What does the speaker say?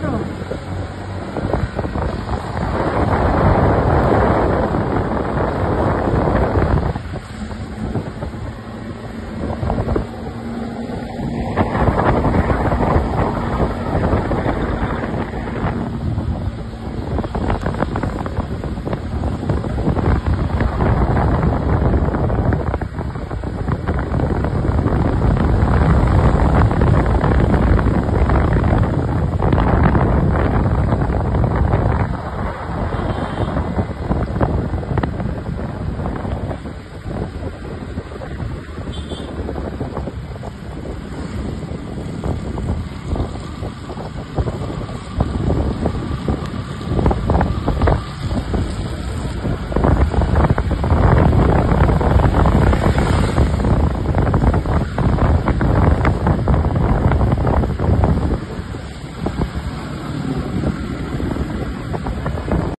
这